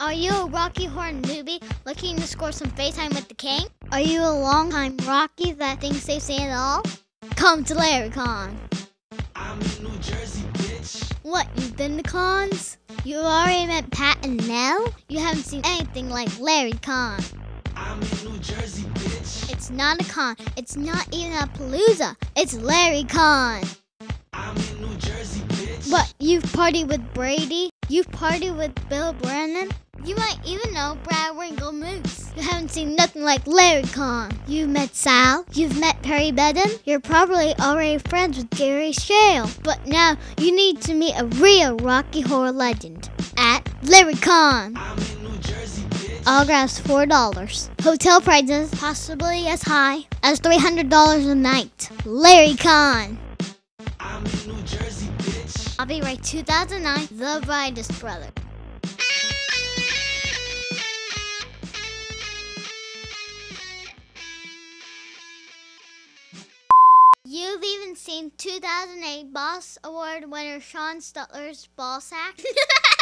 Are you a Rocky Horror newbie looking to score some FaceTime with the king? Are you a long-time Rocky that thinks they've seen it all? Come to LarryCon. I'm in New Jersey, bitch. What, you've been to cons? You already met Pat and Nell? You haven't seen anything like LarryCon. I'm in New Jersey, bitch. It's not a con. It's not even a palooza. It's LarryCon. I'm in New Jersey, bitch. What, you've partied with Brady? You've partied with Bill Brennan? You might even know Brad Winkle Moose. You haven't seen nothing like LarryCon. You've met Sal. You've met Perry Bedden. You're probably already friends with Gary Shale. But now you need to meet a real Rocky Horror legend at Larry bitch. Autographs $4. Hotel prices possibly as high as $300 a night. Larry LarryCon. I'll be. Copyright 2009, The Brightest Brother. You've even seen 2008 Boss Award winner Sean Stutler's ball sack?